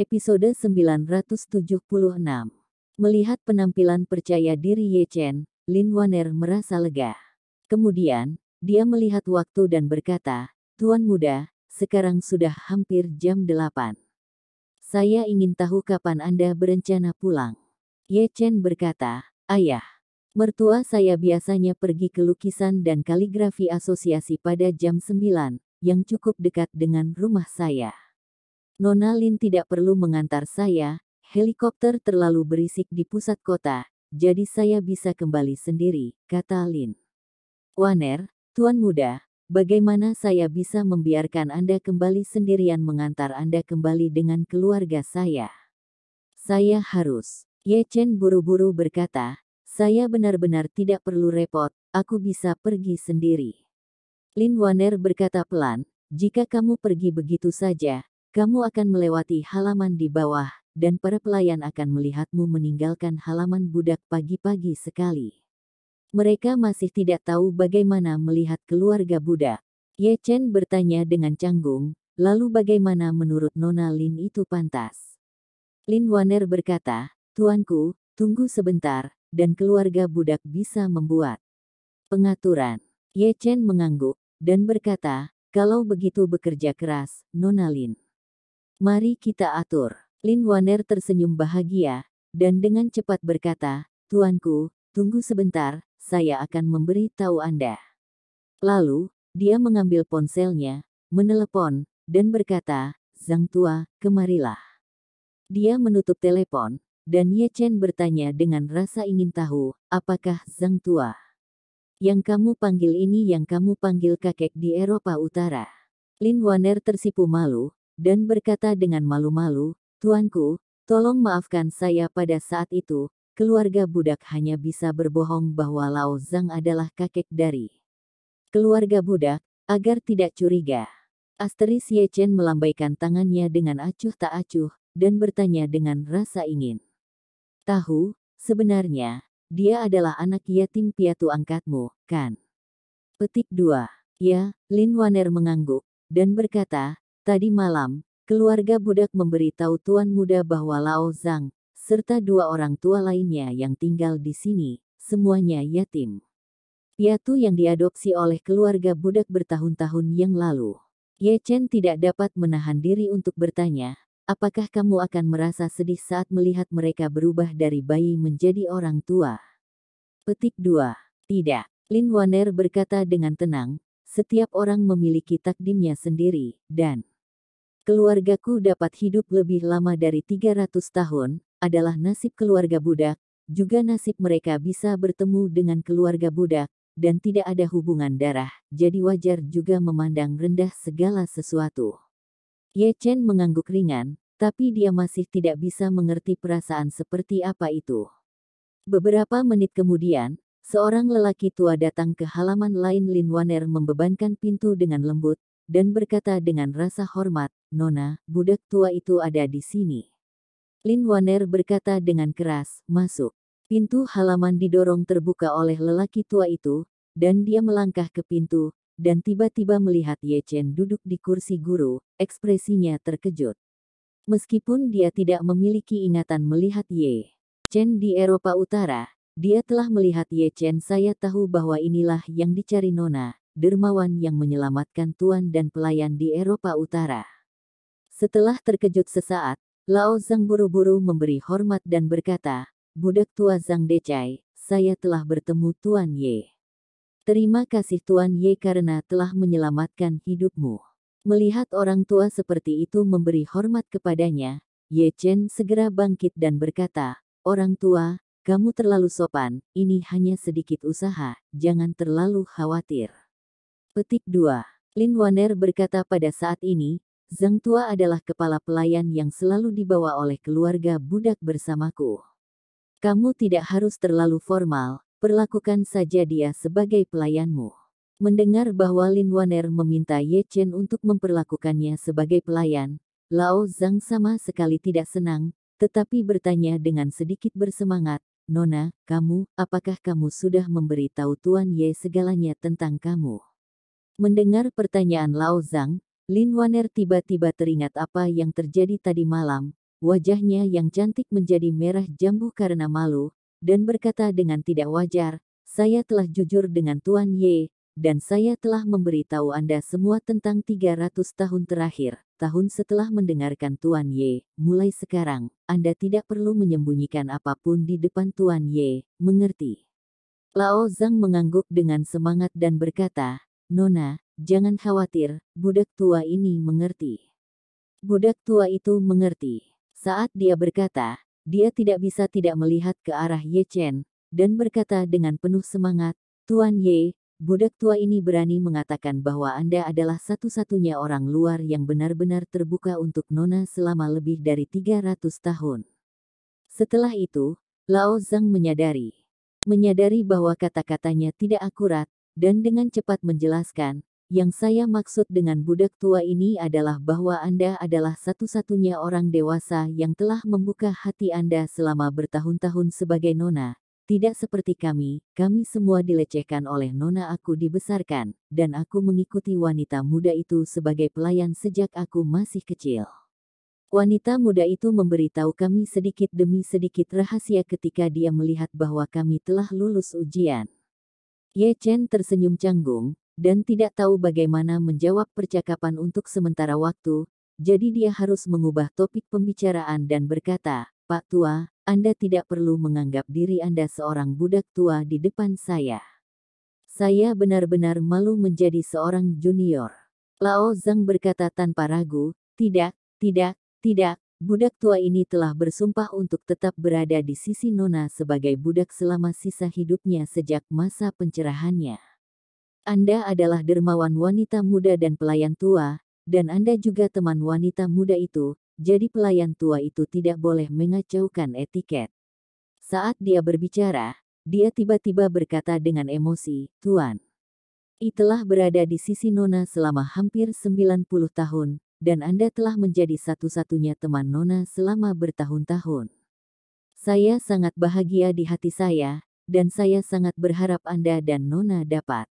Episode 976 Melihat penampilan percaya diri Ye Chen, Lin Waner merasa lega. Kemudian, dia melihat waktu dan berkata, Tuan muda, sekarang sudah hampir jam 8. Saya ingin tahu kapan Anda berencana pulang. Ye Chen berkata, Ayah, mertua saya biasanya pergi ke lukisan dan kaligrafi asosiasi pada jam 9, yang cukup dekat dengan rumah saya. Nona Lin tidak perlu mengantar saya, helikopter terlalu berisik di pusat kota, jadi saya bisa kembali sendiri, kata Lin. Waner, Tuan Muda, bagaimana saya bisa membiarkan Anda kembali sendirian mengantar Anda kembali dengan keluarga saya? Saya harus. Ye Chen buru-buru berkata, saya benar-benar tidak perlu repot, aku bisa pergi sendiri. Lin Waner berkata pelan, jika kamu pergi begitu saja, kamu akan melewati halaman di bawah, dan para pelayan akan melihatmu meninggalkan halaman budak pagi-pagi sekali. Mereka masih tidak tahu bagaimana melihat keluarga budak. Ye Chen bertanya dengan canggung, lalu bagaimana menurut Nona Lin itu pantas? Lin Waner berkata, Tuanku, tunggu sebentar, dan keluarga budak bisa membuat pengaturan. Ye Chen mengangguk, dan berkata, kalau begitu bekerja keras, Nona Lin. Mari kita atur. Lin Waner tersenyum bahagia, dan dengan cepat berkata, Tuanku, tunggu sebentar, saya akan memberi tahu Anda. Lalu, dia mengambil ponselnya, menelepon, dan berkata, Zhang Tua, kemarilah. Dia menutup telepon, dan Ye Chen bertanya dengan rasa ingin tahu, apakah Zhang Tua? Yang kamu panggil ini yang kamu panggil kakek di Eropa Utara. Lin Waner tersipu malu, dan berkata dengan malu-malu, Tuanku, tolong maafkan saya pada saat itu, keluarga budak hanya bisa berbohong bahwa Lao Zhang adalah kakek dari keluarga budak, agar tidak curiga. Asteris Ye Chen melambaikan tangannya dengan acuh tak acuh, dan bertanya dengan rasa ingin. Tahu, sebenarnya, dia adalah anak yatim piatu angkatmu, kan? Petik 2. Ya, Lin Waner mengangguk, dan berkata, Tadi malam, keluarga budak memberi tahu Tuan Muda bahwa Lao Zhang, serta dua orang tua lainnya yang tinggal di sini, semuanya yatim. Piatu yang diadopsi oleh keluarga budak bertahun-tahun yang lalu. Ye Chen tidak dapat menahan diri untuk bertanya, apakah kamu akan merasa sedih saat melihat mereka berubah dari bayi menjadi orang tua? Petik 2. Tidak. Lin Waner berkata dengan tenang, setiap orang memiliki takdimnya sendiri, dan keluargaku dapat hidup lebih lama dari 300 tahun, adalah nasib keluarga budak, juga nasib mereka bisa bertemu dengan keluarga budak, dan tidak ada hubungan darah, jadi wajar juga memandang rendah segala sesuatu. Ye Chen mengangguk ringan, tapi dia masih tidak bisa mengerti perasaan seperti apa itu. Beberapa menit kemudian, seorang lelaki tua datang ke halaman lain Lin Waner membebankan pintu dengan lembut, dan berkata dengan rasa hormat, Nona, budak tua itu ada di sini. Lin Waner berkata dengan keras, masuk. Pintu halaman didorong terbuka oleh lelaki tua itu, dan dia melangkah ke pintu, dan tiba-tiba melihat Ye Chen duduk di kursi guru, ekspresinya terkejut. Meskipun dia tidak memiliki ingatan melihat Ye Chen di Eropa Utara, dia telah melihat Ye Chen saya tahu bahwa inilah yang dicari Nona, dermawan yang menyelamatkan tuan dan pelayan di Eropa Utara. Setelah terkejut sesaat, Lao Zhang buru-buru memberi hormat dan berkata, Budak tua Zhang Decai, saya telah bertemu Tuan Ye. Terima kasih Tuan Ye karena telah menyelamatkan hidupmu. Melihat orang tua seperti itu memberi hormat kepadanya, Ye Chen segera bangkit dan berkata, Orang tua, kamu terlalu sopan, ini hanya sedikit usaha, jangan terlalu khawatir. Petik 2. Lin Waner berkata pada saat ini, Zhang Tua adalah kepala pelayan yang selalu dibawa oleh keluarga budak bersamaku. Kamu tidak harus terlalu formal, perlakukan saja dia sebagai pelayanmu. Mendengar bahwa Lin Waner meminta Ye Chen untuk memperlakukannya sebagai pelayan, Lao Zhang sama sekali tidak senang, tetapi bertanya dengan sedikit bersemangat, Nona, kamu, apakah kamu sudah memberi tahu Tuan Ye segalanya tentang kamu? Mendengar pertanyaan Lao Zhang, Lin Waner tiba-tiba teringat apa yang terjadi tadi malam, wajahnya yang cantik menjadi merah jambu karena malu, dan berkata dengan tidak wajar, saya telah jujur dengan Tuan Ye, dan saya telah memberitahu Anda semua tentang 300 tahun terakhir, tahun setelah mendengarkan Tuan Ye, mulai sekarang, Anda tidak perlu menyembunyikan apa pun di depan Tuan Ye, mengerti? Lao Zhang mengangguk dengan semangat dan berkata, Nona, jangan khawatir, budak tua ini mengerti. Budak tua itu mengerti. Saat dia berkata, dia tidak bisa tidak melihat ke arah Ye Chen, dan berkata dengan penuh semangat, Tuan Ye, budak tua ini berani mengatakan bahwa Anda adalah satu-satunya orang luar yang benar-benar terbuka untuk Nona selama lebih dari 300 tahun. Setelah itu, Lao Zhang menyadari. Menyadari bahwa kata-katanya tidak akurat, dan dengan cepat menjelaskan, yang saya maksud dengan budak tua ini adalah bahwa Anda adalah satu-satunya orang dewasa yang telah membuka hati Anda selama bertahun-tahun sebagai nona. Tidak seperti kami, kami semua dilecehkan oleh nona aku dibesarkan, dan aku mengikuti wanita muda itu sebagai pelayan sejak aku masih kecil. Wanita muda itu memberitahu kami sedikit demi sedikit rahasia ketika dia melihat bahwa kami telah lulus ujian. Ye Chen tersenyum canggung, dan tidak tahu bagaimana menjawab percakapan untuk sementara waktu, jadi dia harus mengubah topik pembicaraan dan berkata, Pak Tua, Anda tidak perlu menganggap diri Anda seorang budak tua di depan saya. Saya benar-benar malu menjadi seorang junior. Lao Zhang berkata tanpa ragu, tidak, tidak, tidak, budak tua ini telah bersumpah untuk tetap berada di sisi Nona sebagai budak selama sisa hidupnya sejak masa pencerahannya. Anda adalah dermawan wanita muda dan pelayan tua, dan Anda juga teman wanita muda itu, jadi pelayan tua itu tidak boleh mengacaukan etiket. Saat dia berbicara, dia tiba-tiba berkata dengan emosi, Tuan. I telah berada di sisi Nona selama hampir 90 tahun, dan Anda telah menjadi satu-satunya teman Nona selama bertahun-tahun. Saya sangat bahagia di hati saya, dan saya sangat berharap Anda dan Nona dapat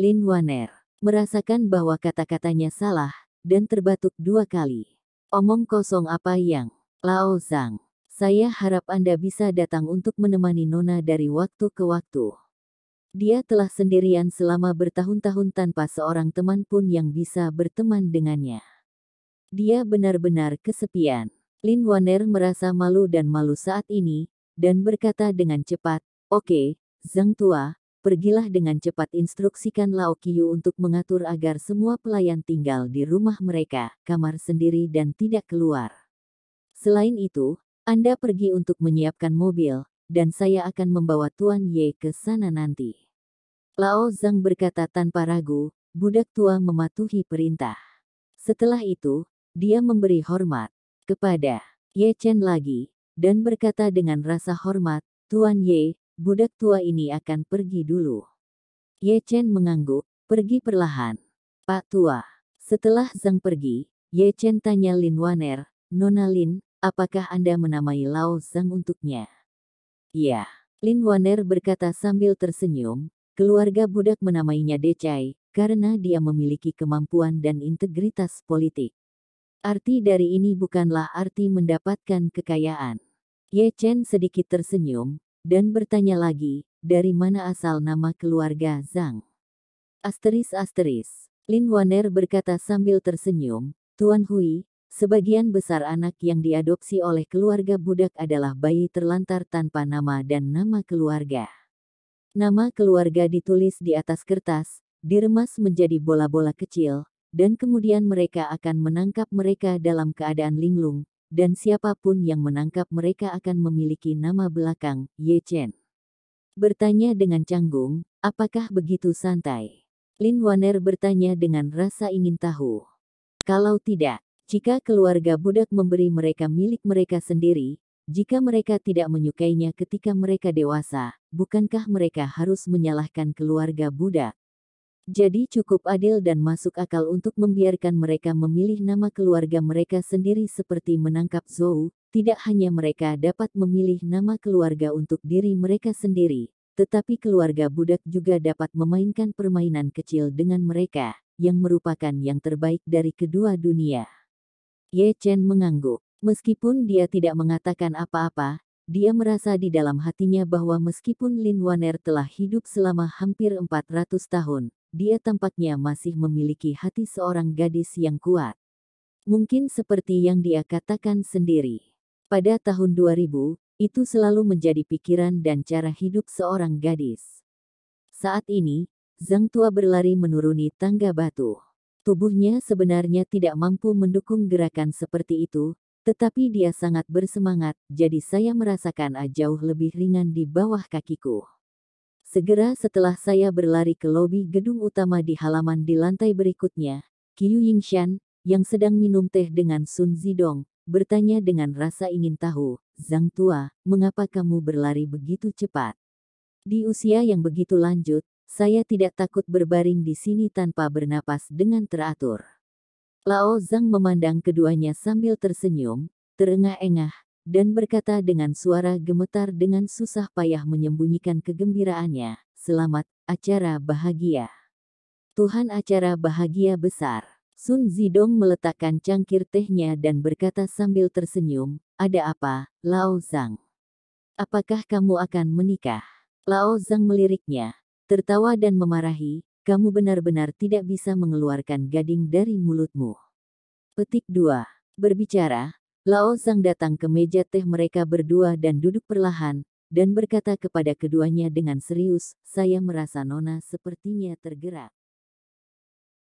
Lin Waner merasakan bahwa kata-katanya salah dan terbatuk dua kali. Omong kosong apa yang? Lao Zhang, saya harap Anda bisa datang untuk menemani Nona dari waktu ke waktu. Dia telah sendirian selama bertahun-tahun tanpa seorang teman pun yang bisa berteman dengannya. Dia benar-benar kesepian. Lin Waner merasa malu dan malu saat ini, dan berkata dengan cepat, Oke, Zhang Tua, pergilah dengan cepat instruksikan Lao Qiu untuk mengatur agar semua pelayan tinggal di rumah mereka, kamar sendiri dan tidak keluar. Selain itu, Anda pergi untuk menyiapkan mobil, dan saya akan membawa Tuan Ye ke sana nanti. Lao Zhang berkata tanpa ragu, budak tua mematuhi perintah. Setelah itu, dia memberi hormat kepada Ye Chen lagi, dan berkata dengan rasa hormat, Tuan Ye, budak tua ini akan pergi dulu. Ye Chen mengangguk, pergi perlahan. Pak tua. Setelah Zhang pergi, Ye Chen tanya Lin Waner, Nona Lin, apakah Anda menamai Lao Zhang untuknya? Iya. Lin Waner berkata sambil tersenyum, keluarga budak menamainya Decai, karena dia memiliki kemampuan dan integritas politik. Arti dari ini bukanlah arti mendapatkan kekayaan. Ye Chen sedikit tersenyum, dan bertanya lagi, dari mana asal nama keluarga Zhang? Asteris asteris. Lin Waner berkata sambil tersenyum, Tuan Hui, sebagian besar anak yang diadopsi oleh keluarga budak adalah bayi terlantar tanpa nama dan nama keluarga. Nama keluarga ditulis di atas kertas, diremas menjadi bola-bola kecil, dan kemudian mereka akan menangkap mereka dalam keadaan linglung, dan siapa pun yang menangkap mereka akan memiliki nama belakang, Ye Chen. Bertanya dengan canggung, apakah begitu santai? Lin Waner bertanya dengan rasa ingin tahu. Kalau tidak, jika keluarga budak memberi mereka milik mereka sendiri, jika mereka tidak menyukainya ketika mereka dewasa, bukankah mereka harus menyalahkan keluarga budak? Jadi cukup adil dan masuk akal untuk membiarkan mereka memilih nama keluarga mereka sendiri seperti menangkap Zhou, tidak hanya mereka dapat memilih nama keluarga untuk diri mereka sendiri, tetapi keluarga budak juga dapat memainkan permainan kecil dengan mereka, yang merupakan yang terbaik dari kedua dunia. Ye Chen mengangguk. Meskipun dia tidak mengatakan apa-apa, dia merasa di dalam hatinya bahwa meskipun Lin Waner telah hidup selama hampir 400 tahun, dia tampaknya masih memiliki hati seorang gadis yang kuat. Mungkin seperti yang dia katakan sendiri. Pada tahun 2000, itu selalu menjadi pikiran dan cara hidup seorang gadis. Saat ini, Zhang Tua berlari menuruni tangga batu. Tubuhnya sebenarnya tidak mampu mendukung gerakan seperti itu, tetapi dia sangat bersemangat, jadi saya merasakan A jauh lebih ringan di bawah kakiku. Segera setelah saya berlari ke lobi gedung utama di halaman di lantai berikutnya, Qiu Yingshan, yang sedang minum teh dengan Sun Zidong, bertanya dengan rasa ingin tahu, Zhang Tua, mengapa kamu berlari begitu cepat? Di usia yang begitu lanjut, saya tidak takut berbaring di sini tanpa bernapas dengan teratur. Lao Zhang memandang keduanya sambil tersenyum, terengah-engah, dan berkata dengan suara gemetar dengan susah payah menyembunyikan kegembiraannya, Selamat, acara bahagia. Tuhan acara bahagia besar. Sun Zidong meletakkan cangkir tehnya dan berkata sambil tersenyum, Ada apa, Lao Zhang? Apakah kamu akan menikah? Lao Zhang meliriknya, tertawa dan memarahi, kamu benar-benar tidak bisa mengeluarkan gading dari mulutmu. Petik 2. Berbicara, Lao Zhang datang ke meja teh mereka berdua dan duduk perlahan, dan berkata kepada keduanya dengan serius, saya merasa Nona sepertinya tergerak.